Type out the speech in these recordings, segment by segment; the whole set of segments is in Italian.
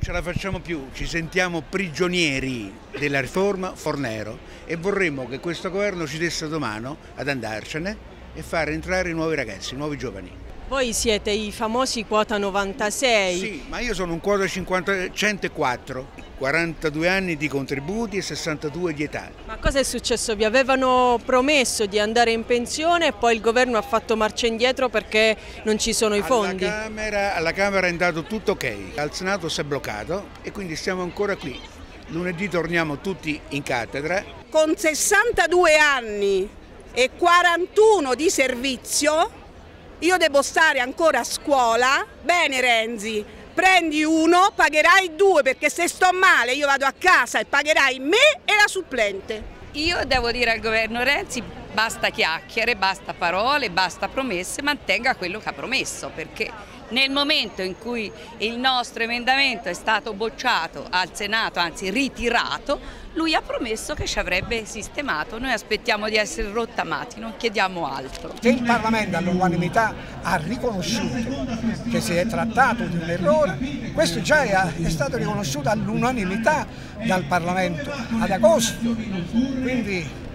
ce la facciamo più, ci sentiamo prigionieri della riforma Fornero e vorremmo che questo governo ci desse domani ad andarcene e far entrare i nuovi ragazzi, i nuovi giovani. Voi siete i famosi quota 96. Sì, ma io sono un quota 50, 104, 42 anni di contributi e 62 di età. Ma cosa è successo? Vi avevano promesso di andare in pensione e poi il governo ha fatto marcia indietro perché non ci sono i fondi? Alla Camera, alla Camera è andato tutto ok, al Senato si è bloccato e quindi stiamo ancora qui. Lunedì torniamo tutti in cattedra. Con 62 anni e 41 di servizio io devo stare ancora a scuola, bene Renzi, prendi uno, pagherai due perché se sto male io vado a casa e pagherai me e la supplente. Io devo dire al governo Renzi basta chiacchiere, basta parole, basta promesse, mantenga quello che ha promesso perché nel momento in cui il nostro emendamento è stato bocciato al Senato, anzi ritirato, lui ha promesso che ci avrebbe sistemato, noi aspettiamo di essere rottamati, non chiediamo altro. Se il Parlamento all'unanimità ha riconosciuto che si è trattato di un errore, questo già è, stato riconosciuto all'unanimità dal Parlamento ad agosto, quindi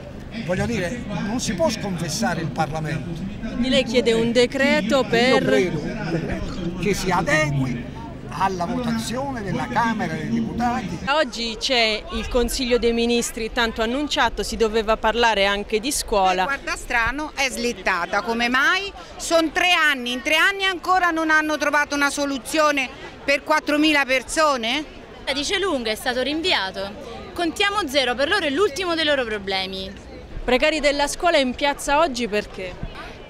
voglio dire, non si può sconfessare il Parlamento. Quindi lei chiede un decreto per... Credo, un decreto che si adegui alla votazione della Camera dei Deputati. Oggi c'è il Consiglio dei Ministri tanto annunciato, si doveva parlare anche di scuola. Eh, guarda strano, è slittata, come mai? Sono tre anni, in tre anni ancora non hanno trovato una soluzione per 4.000 persone? Dice lunga, è stato rinviato. Contiamo zero, per loro è l'ultimo dei loro problemi. Precari della scuola in piazza oggi perché?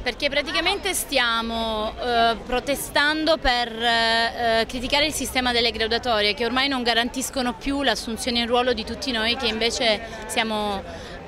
Perché praticamente stiamo eh, protestando per eh, criticare il sistema delle graduatorie che ormai non garantiscono più l'assunzione in ruolo di tutti noi che invece siamo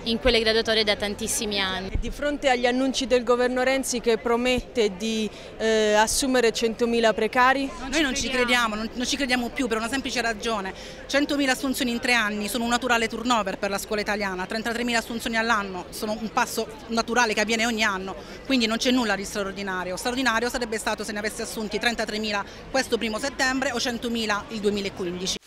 in quelle graduatorie da tantissimi anni. Di fronte agli annunci del governo Renzi che promette di eh, assumere 100.000 precari? Non Noi non ci crediamo, non, non, ci crediamo più per una semplice ragione. 100.000 assunzioni in tre anni sono un naturale turnover per la scuola italiana, 33.000 assunzioni all'anno sono un passo naturale che avviene ogni anno, quindi non c'è nulla di straordinario. Straordinario sarebbe stato se ne avesse assunti 33.000 questo primo settembre o 100.000 il 2015.